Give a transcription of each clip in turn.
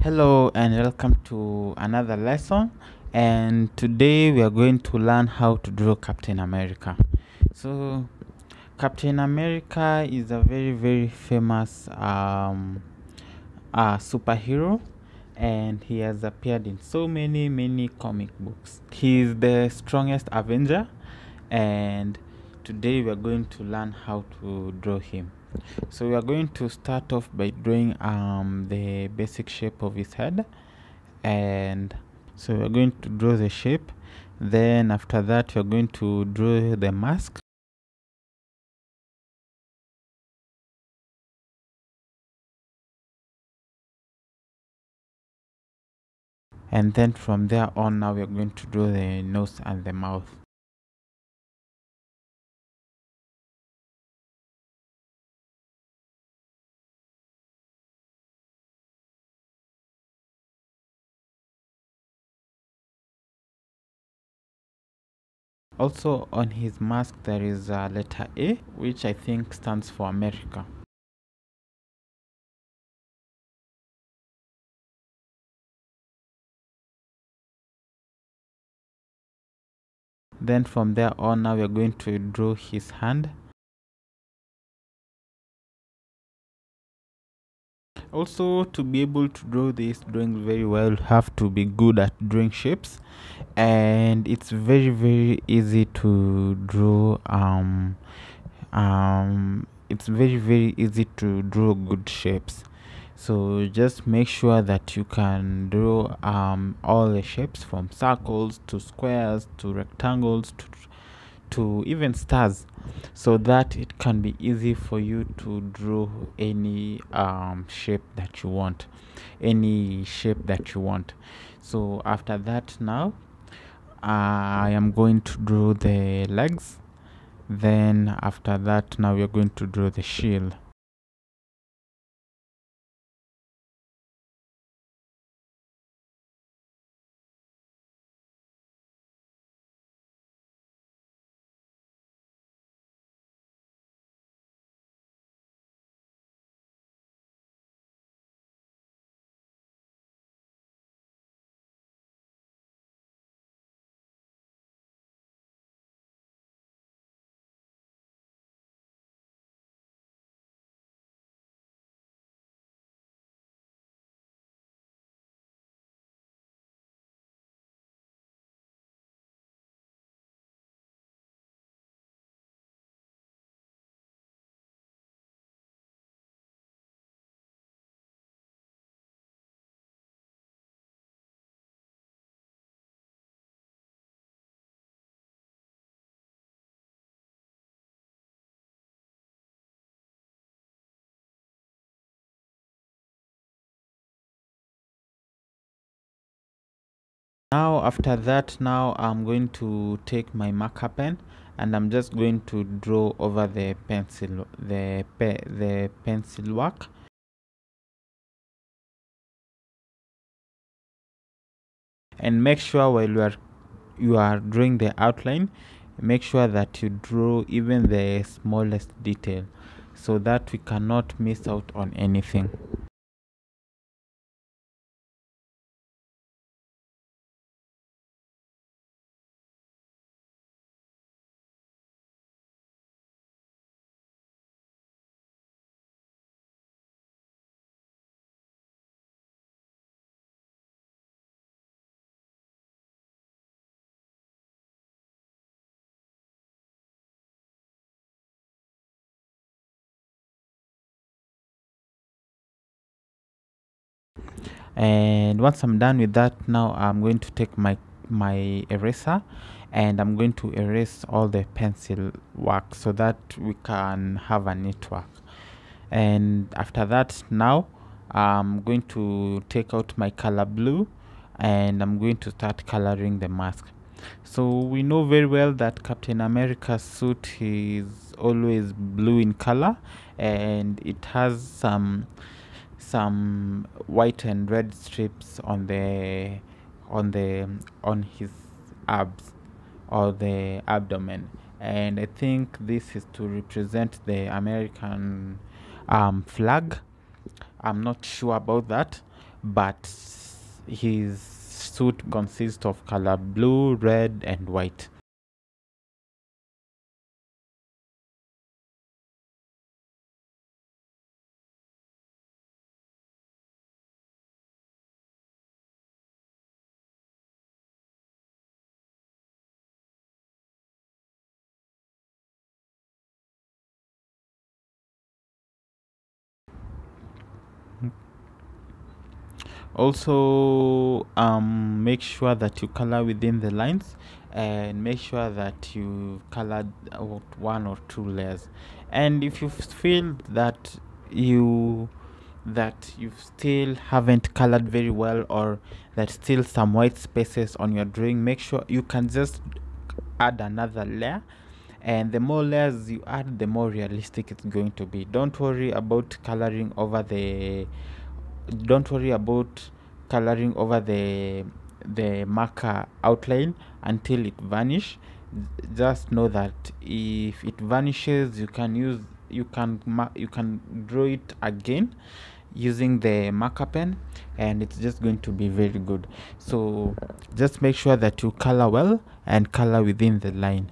Hello and welcome to another lesson and today we are going to learn how to draw Captain America. So Captain America is a very very famous um, uh, superhero and he has appeared in so many many comic books. He is the strongest Avenger and today we are going to learn how to draw him. So we are going to start off by drawing um, the basic shape of his head. And so we're going to draw the shape. Then after that we're going to draw the mask. And then from there on now we're going to draw the nose and the mouth also on his mask there is a letter a which i think stands for america. Then from there on now we're going to draw his hand also to be able to draw this drawing very well have to be good at drawing shapes. And it's very very easy to draw um um it's very very easy to draw good shapes. So just make sure that you can draw um, all the shapes from circles to squares to rectangles to, to even stars so that it can be easy for you to draw any um, shape that you want any shape that you want. So after that now I am going to draw the legs. Then after that now we are going to draw the shield now after that now i'm going to take my marker pen and i'm just going to draw over the pencil the pe the pencil work. And make sure while you are you are drawing the outline make sure that you draw even the smallest detail so that we cannot miss out on anything and once i'm done with that now i'm going to take my my eraser and i'm going to erase all the pencil work so that we can have a network. And after that now i'm going to take out my color blue and i'm going to start coloring the mask. So we know very well that captain america's suit is always blue in color and it has some some white and red strips on the on the on his abs or the abdomen. And i think this is to represent the american um, flag. I'm not sure about that but his suit consists of color blue red and white also um, make sure that you color within the lines and make sure that you colored one or two layers. And if you feel that you that you still haven't colored very well or that still some white spaces on your drawing make sure you can just add another layer. And the more layers you add the more realistic it's going to be. Don't worry about coloring over the don't worry about coloring over the the marker outline until it vanish. Just know that if it vanishes you can use you can you can draw it again using the marker pen and it's just going to be very good. So just make sure that you color well and color within the line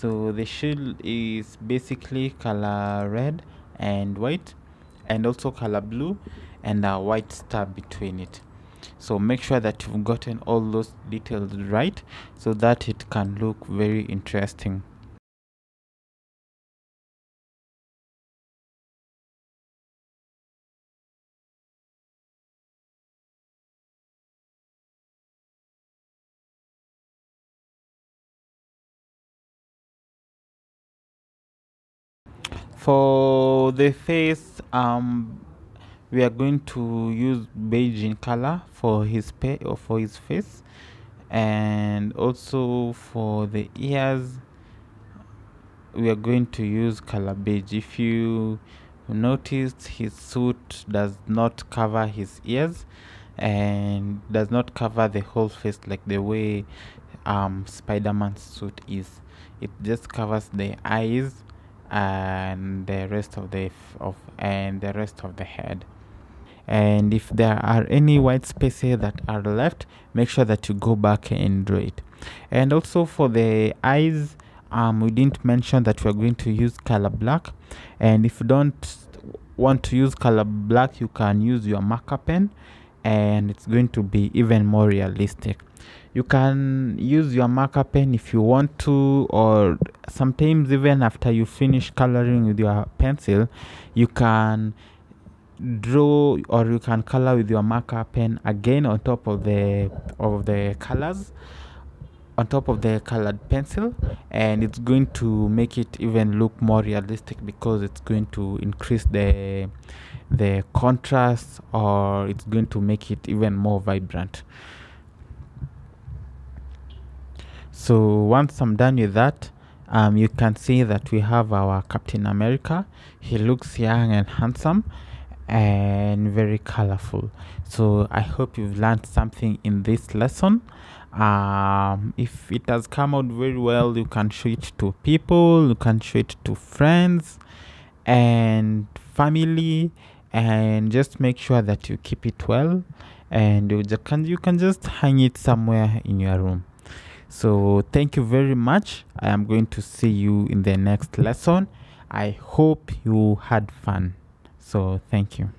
so the shield is basically color red and white and also color blue and a white star between it. So make sure that you've gotten all those details right so that it can look very interesting for the face um we are going to use beige in color for his pay or for his face and also for the ears we are going to use color beige. If you noticed his suit does not cover his ears and does not cover the whole face like the way um spider-man's suit is. It just covers the eyes and the rest of the of and the rest of the head. And if there are any white spaces that are left make sure that you go back and do it. And also for the eyes um, we didn't mention that we're going to use color black. And if you don't want to use color black you can use your marker pen and it's going to be even more realistic. You can use your marker pen if you want to or sometimes even after you finish coloring with your pencil you can draw or you can color with your marker pen again on top of the of the colors on top of the colored pencil and it's going to make it even look more realistic because it's going to increase the the contrast or it's going to make it even more vibrant. So once i'm done with that um, you can see that we have our captain america. He looks young and handsome and very colorful. So i hope you've learned something in this lesson. Um, if it has come out very well you can show it to people you can show it to friends and family and just make sure that you keep it well. And you can you can just hang it somewhere in your room so thank you very much. I am going to see you in the next lesson. I hope you had fun. So thank you